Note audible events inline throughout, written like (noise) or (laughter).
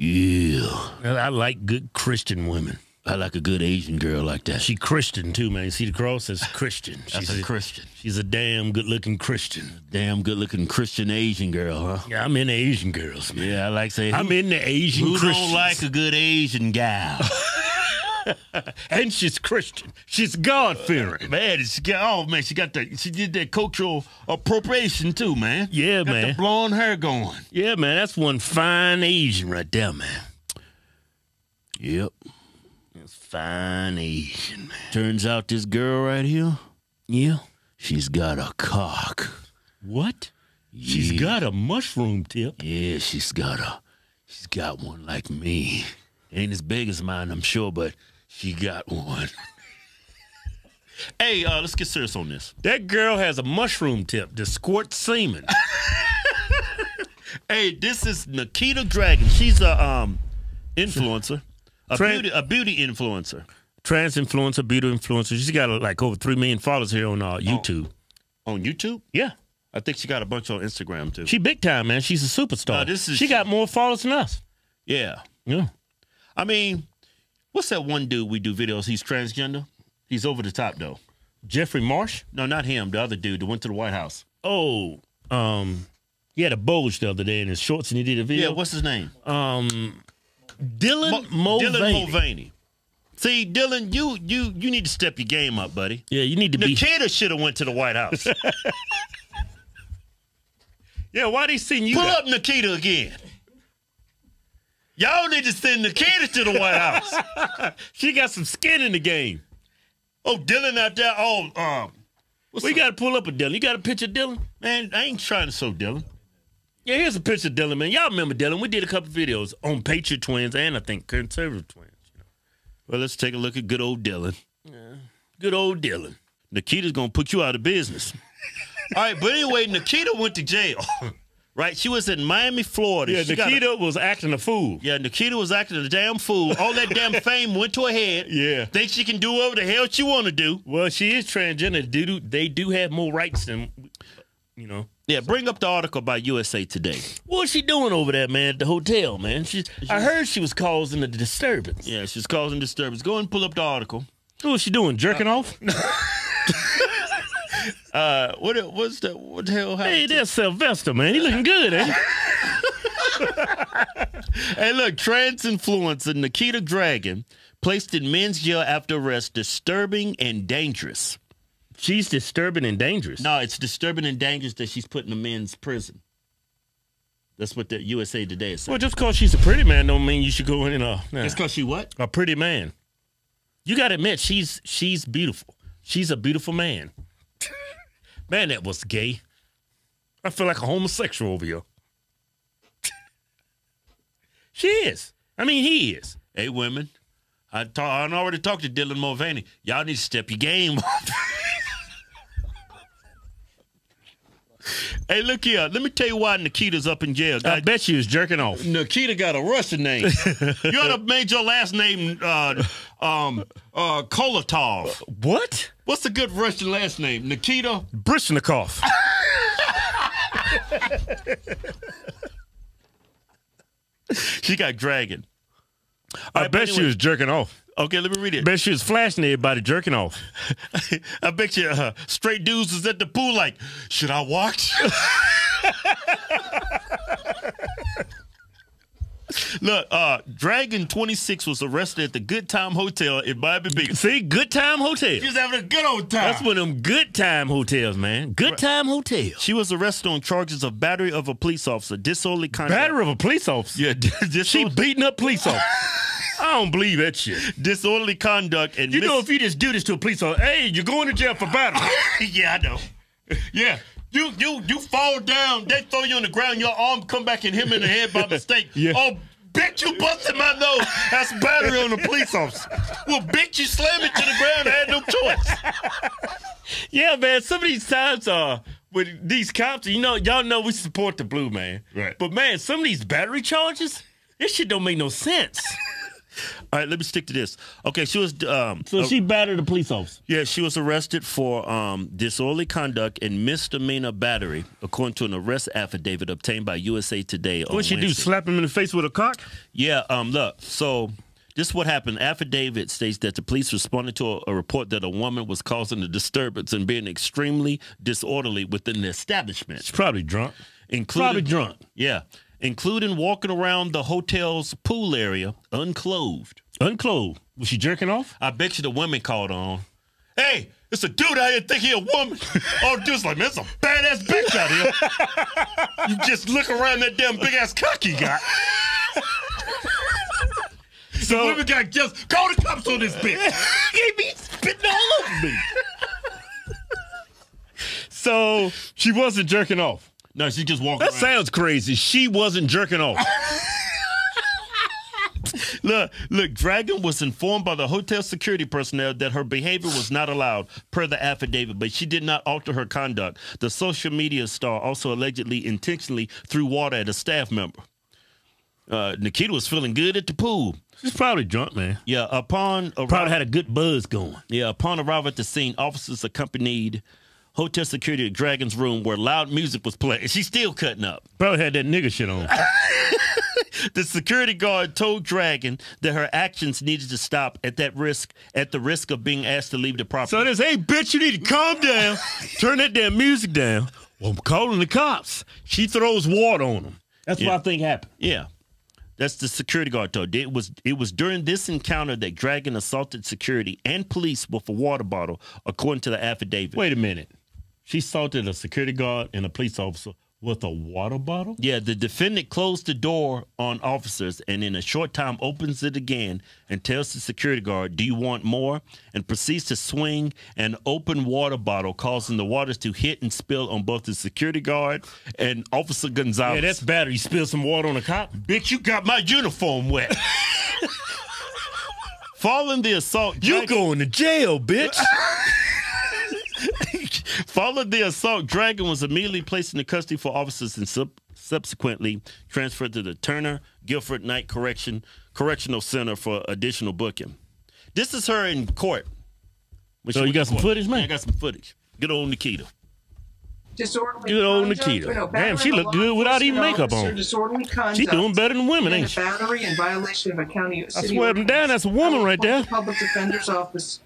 Yeah. I like good Christian women. I like a good Asian girl like that. She Christian too, man. You see the cross? That's Christian. She's She's a Christian. She's a damn good looking Christian. Damn good looking Christian Asian girl, huh? Yeah, I'm into Asian girls, man. Yeah, I like say I'm into Asian who Christians. don't like a good Asian gal? (laughs) (laughs) and she's Christian. She's God fearing. Uh, man, she got oh man, she got the she did that cultural appropriation too, man. Yeah, got man. the blonde hair going. Yeah, man. That's one fine Asian right there, man. Yep. That's fine Asian, man. Turns out this girl right here, Yeah. she's got a cock. What? She's got a mushroom tip. Yeah, she's got a she's got one like me. Ain't as big as mine, I'm sure, but she got one. (laughs) hey, uh, let's get serious on this. That girl has a mushroom tip to squirt semen. (laughs) Hey, this is Nikita Dragun. She's a um influencer. A Tra- beauty a beauty influencer. Trans influencer, beauty influencer. She's got like over three million followers here on uh, YouTube. On YouTube? Yeah. I think she got a bunch on Instagram too. She big time, man. She's a superstar. Uh, this is- she got more followers than us. yeah. Yeah. I mean, what's that one dude we do videos? He's transgender. He's over the top though. Jeffrey Marsh. No, not him. The other dude that went to the White House. Oh, um, he had a bulge the other day in his shorts, and he did a video. Yeah, what's his name? um, Dylan Mo- Dylan Mulvaney. Mulvaney. See, Dylan, you you you need to step your game up, buddy. Yeah, you need to be. Nikita should have went to the White House. (laughs) Yeah, why they send you? Pull that? up Nikita again. Y'all need to send the Nikita to the White House. (laughs) She got some skin in the game. oh, Dylan out there. Oh, um, We got to pull up a Dylan. You got a picture of Dylan? man. I ain't trying to show Dylan. Yeah, here's a picture of Dylan, man. Y'all remember Dylan? We did a couple videos on Patriot Twins and I think Conservative Twins. Well, let's take a look at good old Dylan. Yeah. Good old Dylan. Nikita's gonna put you out of business. (laughs) All right, but anyway, Nikita went to jail. (laughs) right? She was in Miami, Florida. Yeah, She got a- Nikita was acting a fool. yeah, Nikita was acting a damn fool. All that damn (laughs) fame went to her head. Yeah. Think she can do whatever the hell she want to do. Well, she is transgender. They do, they do have more rights than, you know. Yeah, bring up the article by USA Today. What's she doing over there, man, at the hotel, man? She's, I heard she was causing a disturbance. Yeah, she's causing disturbance. Go and pull up the article. What was she doing? Jerking uh, off? (laughs) Uh, what what's the what the hell happened? Hey, there's Sylvester, man. He looking good, eh? (laughs) Hey, look, trans influencer Nikita Dragun placed in men's jail after arrest, disturbing and dangerous. She's disturbing and dangerous. No, it's disturbing and dangerous that she's put in a men's prison. That's what the USA Today is saying. Well, just because she's a pretty man don't mean you should go in a nah, It's because she what? a pretty man. You got to admit she's she's beautiful. She's a beautiful man. Man, that was gay. I feel like a homosexual over here. (laughs) she is. I mean, he is. Hey, women, I talk, I already talked to Dylan Mulvaney. Y'all need to step your game up. (laughs) hey, look here. Let me tell you why Nikita's up in jail. I bet she was jerking off. Nikita got a Russian name. (laughs) you ought to have made your last name uh, um, uh, Kolatov. What? What's a good Russian last name? Nikita? Brishnikov. (laughs) She got Dragun. I right, bet but she was jerking off. Okay, let me read it. bet she was flashing everybody jerking off. (laughs) I bet you uh, straight dudes was at the pool like, should I watch? (laughs) Look, uh, Dragun 26 was arrested at the Good Time Hotel in Miami Beach. See, good time hotel. She was having a good old time. That's one of them good time hotels, man. Good time hotel. she was arrested on charges of battery of a police officer, disorderly conduct. Battery of a police officer. Yeah, (laughs) She beating up police officers. I don't believe that shit. disorderly conduct and You know, if you just do this to a police officer, hey, you're going to jail for battery. (laughs) yeah, I know. Yeah. You you you fall down, they throw you on the ground, your arm come back and hit him in the head by (laughs) mistake. Yeah. Oh, bitch, you busted my nose. That's battery on the police officer. Well, bitch, you slam it to the ground. I had no choice. yeah, man. Some of these times, uh, with these cops, you know, y'all know we support the blue man, Right. But man, some of these battery charges, this shit don't make no sense. All right, let me stick to this. Okay, she was um So uh, she battered a police officer. yeah, she was arrested for um disorderly conduct and misdemeanor battery, according to an arrest affidavit obtained by USA Today. on What she do? Slap him in the face with a cock? Yeah, um, look, so this is what happened. Affidavit states that the police responded to a, a report that a woman was causing a disturbance and being extremely disorderly within the establishment, She's probably drunk. including Probably drunk. Yeah, including walking around the hotel's pool area unclothed. Unclothed. Was she jerking off? I bet you the women called on. Hey, it's a dude out here think he a woman. All (laughs) oh, dude's like, man, it's a badass bitch out here. you just look around that damn big ass cock he got. (laughs) So The women got just call the cops on this bitch. (laughs) he be spitting all over me. so she wasn't jerking off. No, she just walked. That around. sounds crazy. She wasn't jerking off. (laughs) Look, look, Dragun was informed by the hotel security personnel that her behavior was not allowed per the affidavit, but she did not alter her conduct. The social media star also allegedly intentionally threw water at a staff member. Uh, Nikita was feeling good at the pool. She's probably drunk, man. Yeah, upon Probably had a good buzz going. yeah, upon arrival at the scene, officers accompanied hotel security to Dragun's room where loud music was playing. She's still cutting up. Bro had that nigga shit on. (laughs) The security guard told Dragun that her actions needed to stop at that risk, at the risk of being asked to leave the property. So this, hey, bitch, you need to calm down. Turn that damn music down. Well, I'm calling the cops. She throws water on him. That's Yeah. what I think happened. yeah, that's the security guard told. It was it was during this encounter that Dragun assaulted security and police with a water bottle, according to the affidavit. Wait a minute. She assaulted a security guard and a police officer with a water bottle? Yeah, the defendant closed the door on officers and in a short time opens it again and tells the security guard, Do you want more? and proceeds to swing an open water bottle, causing the waters to hit and spill on both the security guard and Officer Gonzalez. Yeah, that's bad. You spilled some water on a cop? bitch, you got my uniform wet. (laughs) Following the assault, You going to jail, bitch. (laughs) Following the assault, Dragun was immediately placed into custody for officers and sub- subsequently transferred to the Turner Guilford Knight Correction Correctional Center for additional booking. This is her in court. When So you got some court. footage, man? I got some footage. Good old Nikita. Disorderly Good old Nikita. no, Damn, she of a look good without even makeup on. officer, Disorderly conduct. She doing better than women, ain't she? battery in violation of a county I city swear to that's a woman right there. Public defender's office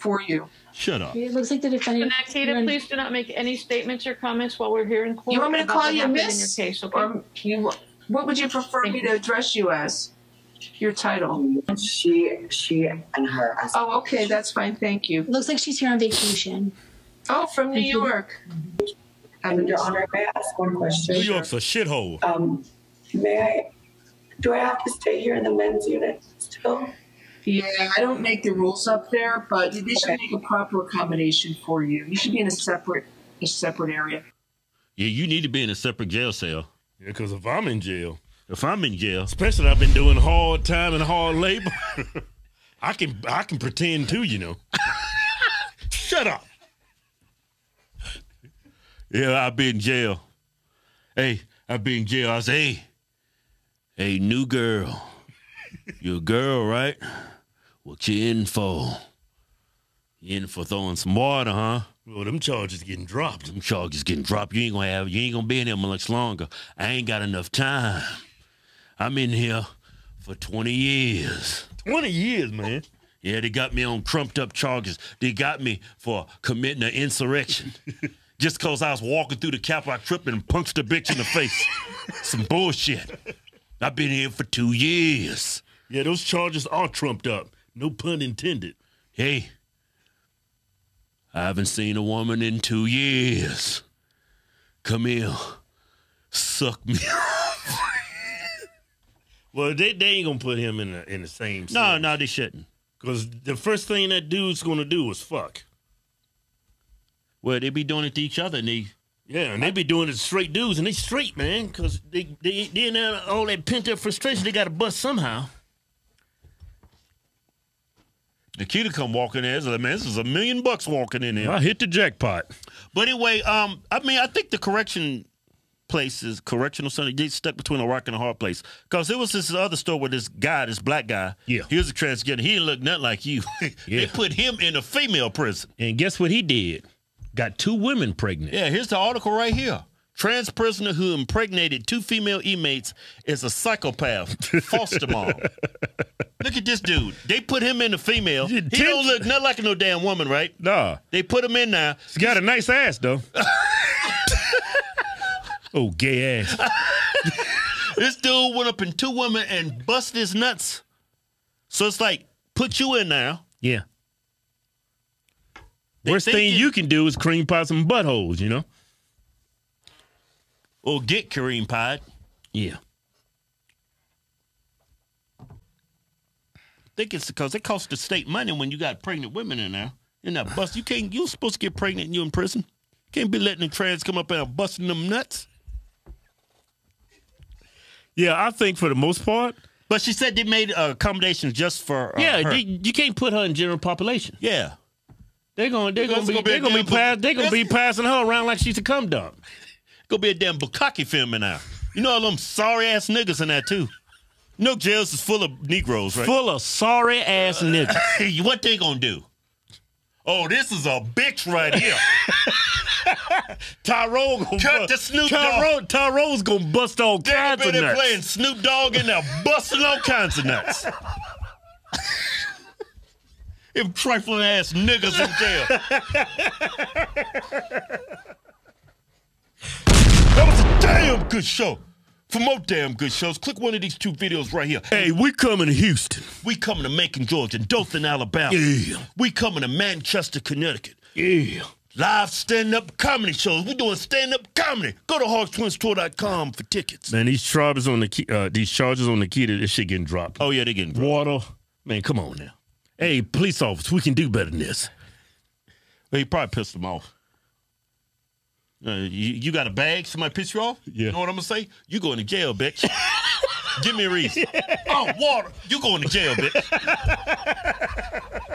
for you. Shut up. It looks like the defendant. Nakita, please do not make any statements or comments while we're here in court. You want me to call you Miss? In your case, okay? Or you, what would you prefer me to address you as? Your title. She, she, and her. As Oh, okay, that's fine. Thank you. Looks like she's here on vacation. Oh, from New Thank you. York. and Your Honor, may I ask one question? New York's a shithole. Um, may I? Do I have to stay here in the men's unit still? Yeah, I don't make the rules up there, but they should Okay. make a proper accommodation for you. You should be in a separate, a separate area. Yeah, you need to be in a separate jail cell. Yeah, because if I'm in jail, If I'm in jail, especially I've been doing hard time and hard labor, (laughs) I can I can pretend too, you know. (laughs) shut up. Yeah, I'll be in jail. Hey, I'll be in jail. I say, hey, hey, new girl. You're a girl, right? What you in for? You in for throwing some water, huh? Well, them charges getting dropped. Them charges getting dropped. You ain't gonna have. You ain't gonna be in here much longer. I ain't got enough time. I'm in here for 20 years. Twenty years, man. Yeah, they got me on trumped up charges. They got me for committing an insurrection. (laughs) Just cause I was walking through the Capitol, I tripped and punched a bitch in the face. (laughs) Some bullshit. I've been here for two years. Yeah, those charges are trumped up. No pun intended. Hey, I haven't seen a woman in two years. Come here. Suck me. (laughs) Well, they, they ain't gonna put him in the in the same. no, no, they shouldn't. because the first thing that dude's gonna do is fuck. Well, they be doing it to each other and they Yeah, and they be doing it straight dudes, and they straight man, because they they they in all that pent up frustration, they got to bust somehow. Nikita come walking in. Like, man, this is a million bucks walking in here. I hit the jackpot. But anyway, um, I mean, I think the correction places, correctional center. They stuck between a rock and a hard place. Because there was this other store where this guy, this black guy, Yeah. he was a transgender. He didn't look nothing like you. (laughs) they put him in a female prison. And guess what he did? Got two women pregnant. Yeah, here's the article right here. Trans prisoner who impregnated two female inmates is a psychopath, foster (laughs) mom. Look at this dude. They put him in a female. He don't look nothing like no damn woman, right? Nah. They put him in now. He's got a nice ass though. (laughs) oh, gay ass. (laughs) This dude went up in two women and busted his nuts. So it's like, put you in now. Yeah. They Worst thing you can do is cream pie some buttholes, you know? Or get Kareem pied. Yeah. I think it's because it costs the state money when you got pregnant women in there. In that bus, you can't. You're supposed to get pregnant and you in prison. Can't be letting the trans come up and busting them nuts. Yeah, I think for the most part, But she said they made uh, accommodations just for uh, yeah, her. they, you can't put her in general population. yeah. They're gonna they're gonna be gonna be a they're gonna be pass, they're gonna be passing her around like she's a cum dump. Go be a damn Bukaki film in there. You know all them sorry ass niggas in there too. You know jails is full of Negroes, right? Full of sorry ass uh, niggas. (laughs) Hey, what they gonna do? Oh, this is a bitch right here. (laughs) Tyrone gonna Cut bu- the Snoop Dogg. Tyrone's gonna bust all They kinds of nuts. playing Snoop Dogg in there, busting all kinds of nuts. (laughs) Them trifling ass niggas in jail. That was a damn good show. For more damn good shows, click one of these two videos right here. Hey, we coming to Houston. We coming to Macon, Georgia, Dothan, Alabama. Yeah. We coming to Manchester, Connecticut. Yeah. Live stand-up comedy shows. We doing stand-up comedy. Go to hodgetwinstour.com for tickets. Man, these charges on the key, uh, these charges on the key to this shit getting dropped. Oh yeah, they getting dropped. Water. Man, come on now. Hey, police officer, we can do better than this. Well, he probably pissed them off. Uh, you, you got a bag? Somebody pissed you off? Yeah. You know what I'm gonna say? You going to jail, bitch. (laughs) Give me a reason. oh, water. You going to jail, bitch. (laughs)